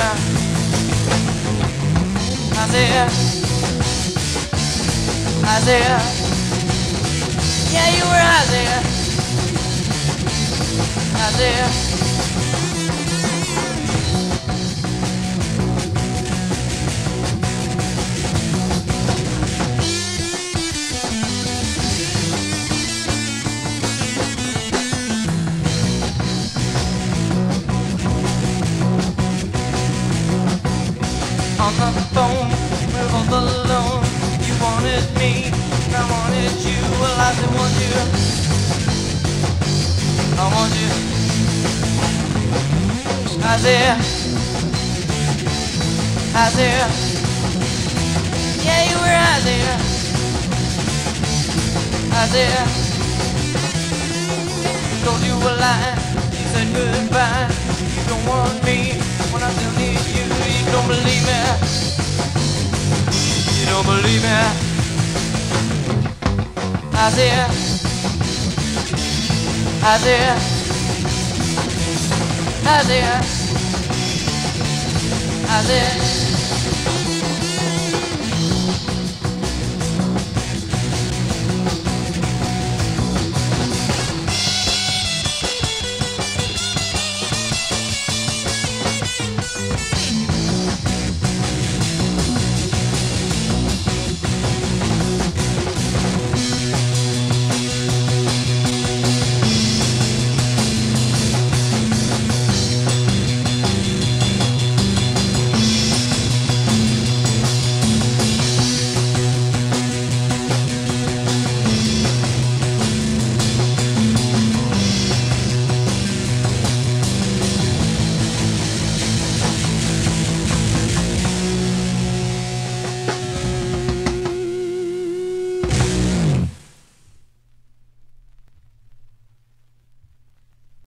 Me. Isaiah, Isaiah. Yeah, you were Isaiah. Isaiah. On the phone, we're both alone. You wanted me, and I wanted you. Well, I still want you. I want you. Isaiah. Isaiah. Yeah, you were Isaiah. Isaiah. Told you a lie. You said goodbye. Don't believe me. Isaiah. Isaiah. Isaiah. Isaiah.